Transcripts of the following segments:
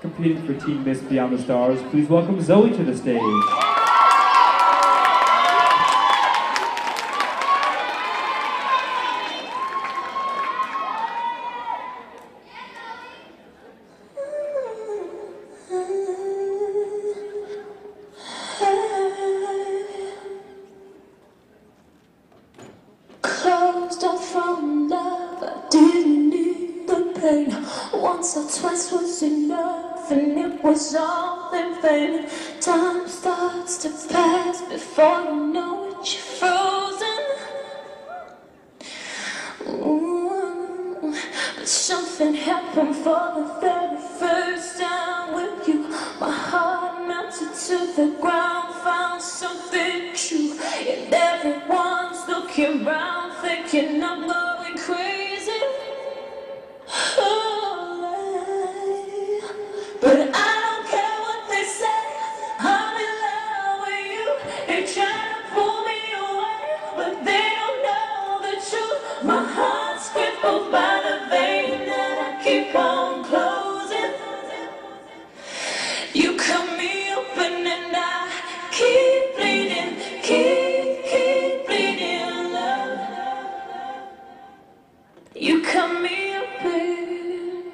competing for Teen Miss Beyond the Stars. Please welcome Zoe to the stage. From love, I didn't need the pain. Once or twice was enough, and it was all in vain. Time starts to pass before you know it, you're frozen. Ooh, but something happened for the very first time with you. My heart melted to the ground, found something true, and everyone's looking around, thinking I'm going crazy. Keep on closing. You cut me open and I keep bleeding, keep, keep bleeding, love. You cut me open.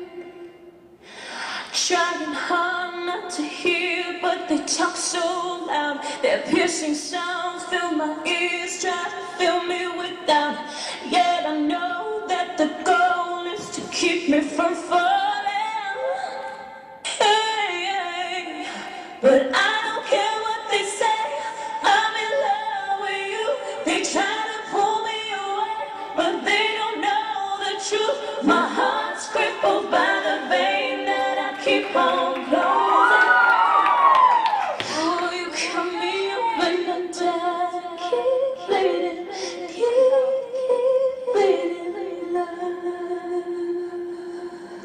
Trying hard not to hear, but they talk so loud. Their piercing sounds fill my ears, try to fill me with doubt. Me from falling. Hey, hey. But I don't care what they say. I'm in love with you. They try to pull me away, but they don't know the truth. My heart's crippled by the vein that I keep on closing.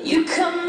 You cut me